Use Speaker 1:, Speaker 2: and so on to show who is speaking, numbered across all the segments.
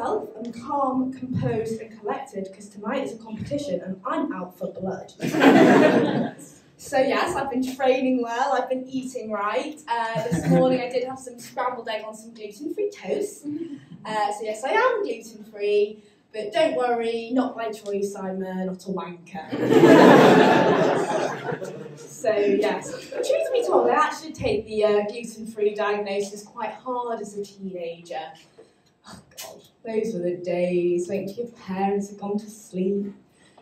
Speaker 1: calm, composed, and collected because tonight is a competition and I'm out for blood. so, yes, I've been training well, I've been eating right. Uh, this morning I did have some scrambled egg on some gluten free toast. Uh, so, yes, I am gluten free. But don't worry, not by choice, I'm uh, not a wanker. so, yes. Truth be told, I actually take the uh, gluten free diagnosis quite hard as a teenager. Those were the days when your parents had gone to sleep,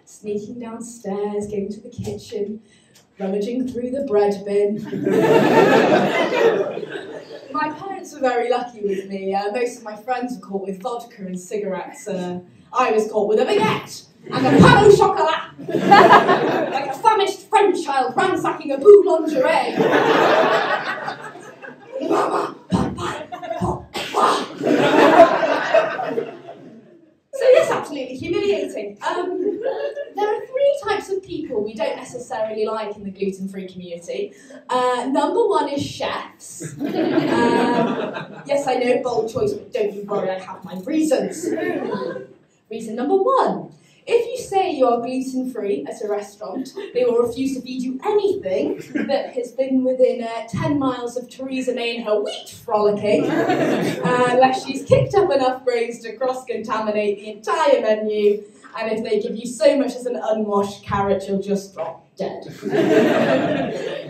Speaker 1: sneaking downstairs, going to the kitchen, rummaging through the bread bin. my parents were very lucky with me. Uh, most of my friends were caught with vodka and cigarettes. Uh, I was caught with a baguette and a pain au chocolat, like a famished French child ransacking a boulangerie. so yes, absolutely humiliating. Um, there are three types of people we don't necessarily like in the gluten-free community. Uh, number one is chefs. Um, yes, I know, bold choice, but don't you worry, I have my reasons. Reason number one. If you say you are gluten free at a restaurant, they will refuse to feed you anything that has been within uh, 10 miles of Theresa May and her wheat frolicking, uh, unless she's kicked up enough brains to cross contaminate the entire menu. And if they give you so much as an unwashed carrot, you'll just drop dead.